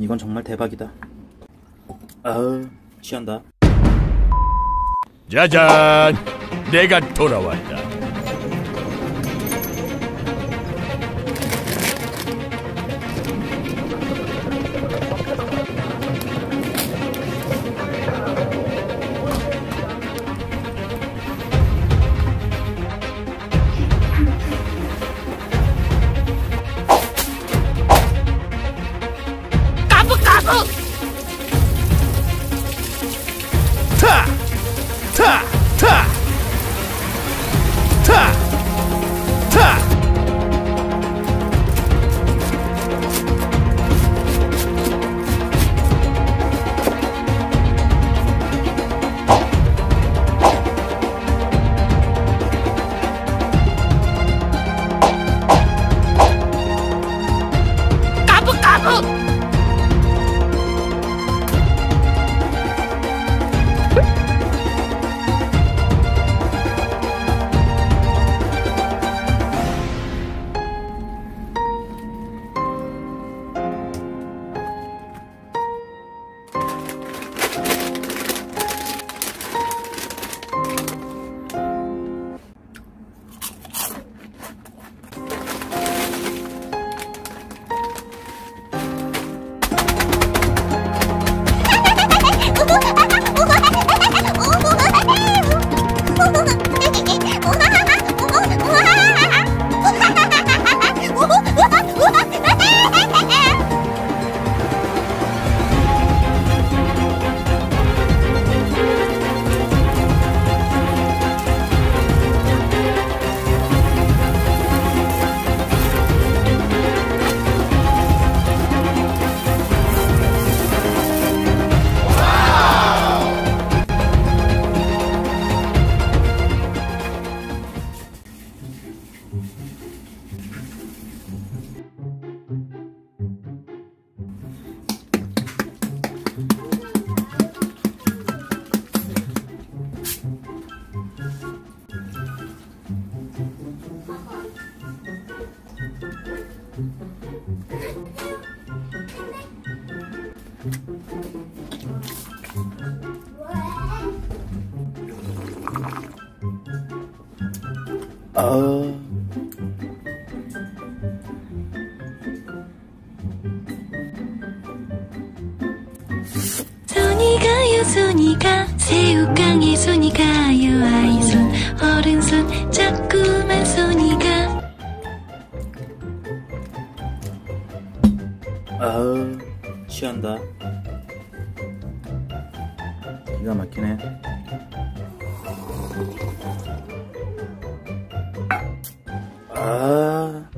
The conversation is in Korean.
이건 정말 대박이다. 아우, 취한다. 짜잔! 내가 돌아왔다. Oh! 아, 손이 가요 손이 가 새우깡에 손이 가요 아이손 어른손 자꾸만 손이 가 아우, 취한다. 기가 막히네. 아.